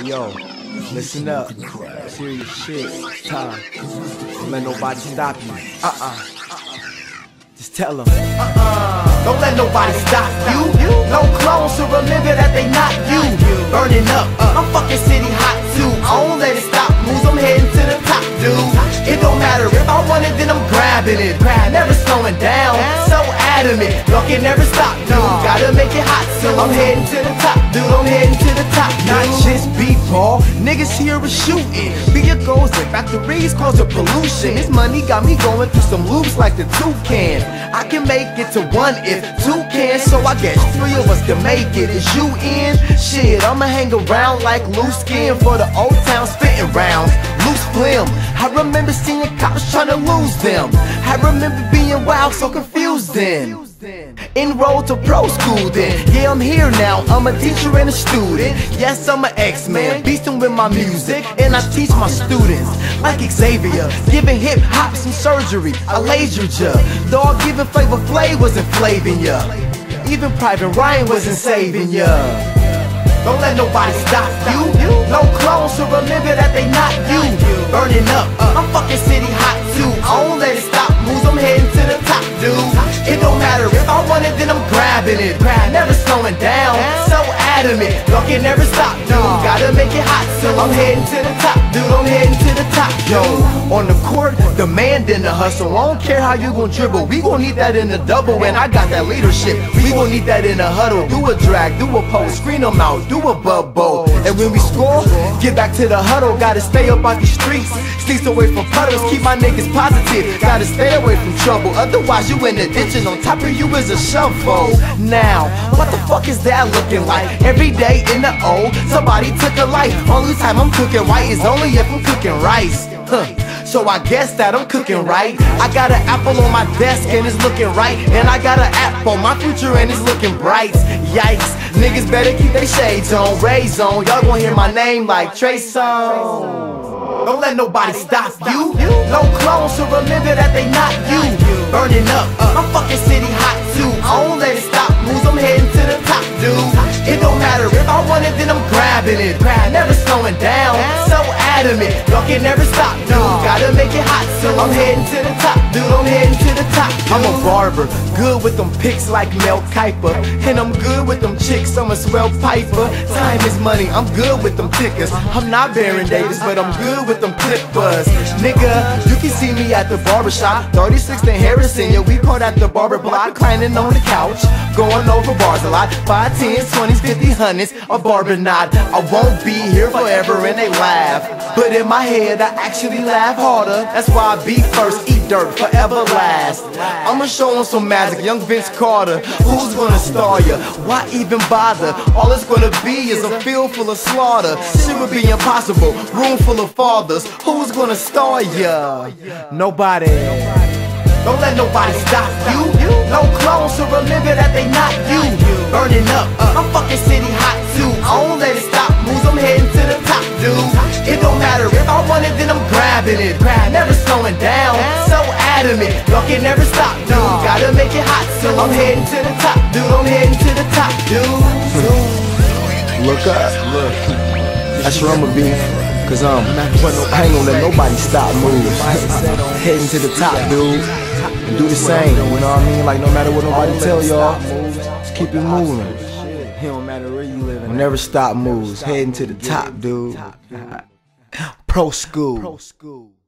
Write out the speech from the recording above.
Hey yo, listen up. Serious shit. Time. Don't let nobody stop you. Uh-uh. Just tell them. Uh-uh. Don't let nobody stop you. No clones to remember that they not you. Burning up. Uh. I'm fucking city hot too. I won't let it stop moves. I'm heading to the top, dude. It don't matter if I want it, then I'm grabbing it. Never slowing down. So adamant. Y'all can never stop, dude. Gotta make it hot, so I'm heading to the top, dude. I'm heading to the top, Not just b-ball, niggas here are shooting. Goes and factories cause of pollution. This money got me going through some loops like the toucan. I can make it to one if two can, so I guess three of us can make it. Is you in? Shit, I'ma hang around like loose skin for the old town spitting rounds. Loose flim. I remember seeing cops trying to lose them. I remember being wild, so confused then. Enrolled to pro school then. Yeah, I'm here now, I'm a teacher and a student. Yes, I'm an X-Man, beastin' with my music. And I teach my students, like Xavier. Giving hip-hop some surgery, I lasered ya Dog giving Flavor. Flav wasn't flaving ya. Even Private Ryan wasn't saving ya. Don't let nobody stop you. No clones to remember that they not you. Burning up. Uh, matter if I want it, then I'm grabbing it. Never slowing down. So adamant. Y'all can never stop, dude. Gotta make it hot, so I'm heading to the top. I'm heading to the top, Yo, on the court, demanding the hustle. I don't care how you gon' dribble. We gon' need that in the double, and I got that leadership. We gon' need that in the huddle. Do a drag, do a post, screen them out, do a bubble. And when we score, get back to the huddle. Gotta stay up out these streets, sneaks away from puddles. Keep my niggas positive. Gotta stay away from trouble. Otherwise, you in the ditch, and on top of you is a shovel. Now, what the fuck is that looking like? Every day in the O, somebody took a life. Only time I'm cooking white is only if I'm cooking rice. Huh. So I guess that I'm cooking right. I got an apple on my desk and it's looking right. And I got an app on my future and it's looking bright. Yikes, niggas better keep their shades on. Rays on, y'all gon' hear my name like Trey Songz. Don't let nobody stop you. No clones to remember that they not you. Burning up. I'm fucking city hot too. I won't let it stop moves. I'm heading to the top, dude. It don't matter if I want it, then I'm grabbing it. Can never stop, dude. Gotta make it hot, so I'm heading to the top, dude. I'm heading to the top. I'm a barber, good with them picks like Mel Kiper. And I'm good with them chicks, I'm a swell piper. Time is money, I'm good with them tickers. I'm not Baron Davis, but I'm good with them clippers. Nigga, you can see me at the barbershop. 36th and Harrison, yeah, we caught at the barber block, reclining on the couch. Going over bars a lot. 5, 10s, 20s, 50s, 100s, a barber not. I won't be here forever and they laugh. But in my head, I actually laugh harder. That's why I be first, eat dirt, forever last. I'ma show show 'em some magic, young Vince Carter. Who's gonna star ya? Why even bother? All it's gonna be is a field full of slaughter. Shit would be impossible, room full of fathers. Who's gonna star ya? Nobody. Don't let nobody stop you. No clones to remember that they not you. Burning up. I'm fucking city hot too. I won't let it stop moves. I'm I want it, then I'm grabbing it. Never slowing down. So adamant. Y'all can never stop, dude. Gotta make it hot, so I'm heading to the top, dude. I'm heading to the top, dude. Look up, look. That's where I'ma be. Cause um, I ain't gonna let nobody stop moves. Heading to the top, dude. And do the same, you know what I mean? Like no matter what nobody tell y'all, just keep it moving. It don't matter where you live. Never stop moves. Heading to the top, dude. Pro school. Pro school.